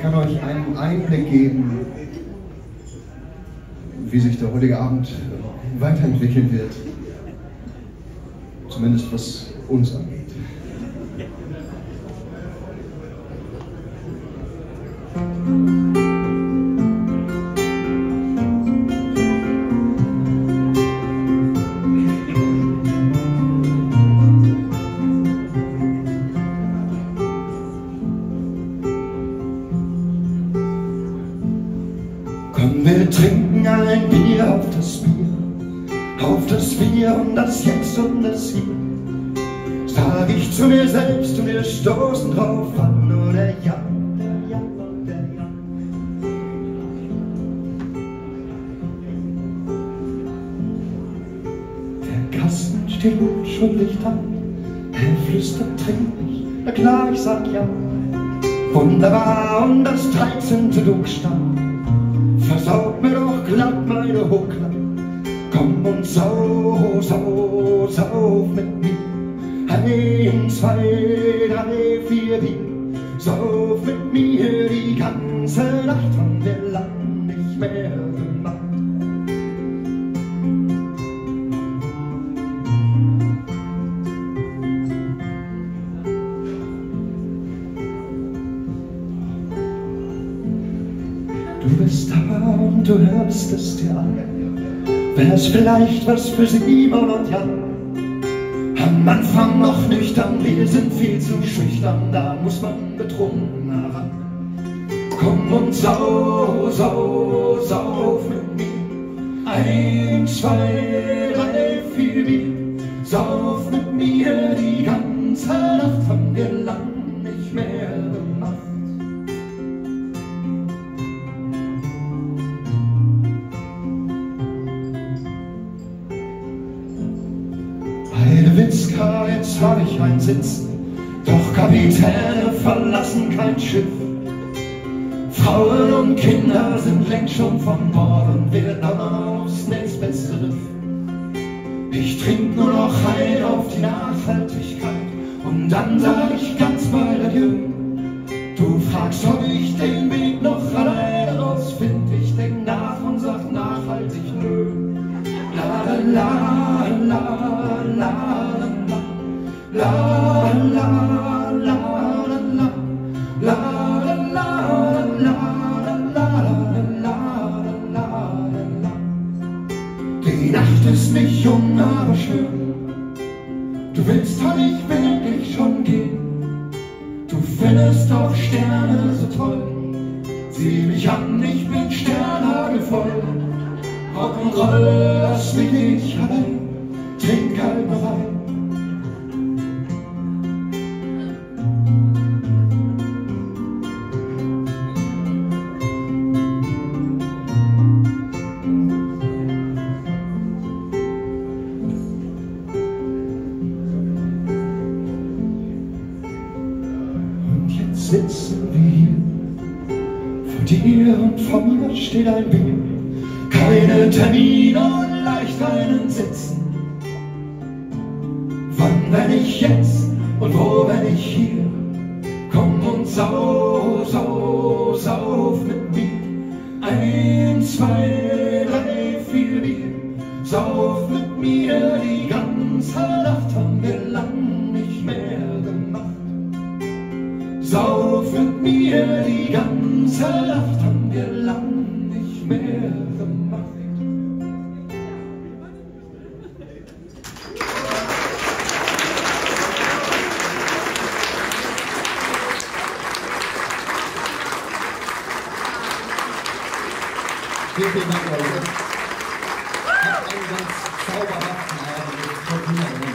kann euch einen Einblick geben, wie sich der heutige Abend weiterentwickeln wird. Zumindest was uns angeht. Komm, wir trinken ein Bier auf das Bier, auf das Bier und das Jetzt und das Hier. Sag ich zu mir selbst und wir stoßen drauf an, oder ja, der ja und der ja. Der Kasten steht schon nicht an, er flüstert, trink ich, na klar, ich sag ja. Wunderbar, und das 13. Duckstand versaut mir doch glatt meine Huckler. Komm und sau, sau, sauf mit mir. Eins, zwei, drei, vier, Bier. Sauf mit mir die ganze Nacht, haben wir Du bist da und du hörst es dir an. Wär's vielleicht was für Simon und Jan? Am Anfang noch nüchtern, wir sind viel zu schüchtern, da muss man betrunken heran. Komm und sau, sau, sauf mit mir. Eins, zwei, drei, vier Bier. Sauf mit mir die ganze Heidewitzka, jetzt hab ich mein Sitzen, doch Kapitäne verlassen kein Schiff. Frauen und Kinder sind längst schon von Bord und wir donnern aufs nächstbeste. Ich trink nur noch Heil auf die Nachhaltigkeit und dann sag ich ganz bald Adieu. Du fragst, ob ich den Weg Die Nacht ist nicht jung, aber schön. Du willst doch nicht wirklich schon gehen. Du findest doch Sterne so toll. Sieh mich an, ich bin sternhagelvoll. Rock'n'Roll, lass mich sitzen wir hier. Vor dir und vor mir steht ein Bier. Keine Termine und leicht einen Sitzen. Wann, wenn ich jetzt und wo, wenn ich hier? Komm und sau, sau, sauf mit mir. Eins, zwei, drei, vier Bier. Sauf mit mir die ganze Nacht, haben wir lang die ganze Nacht, haben wir lang nicht mehr gemacht. Vielen, vielen Dank, Leute. Habt einen ganz zauberhaften Abend.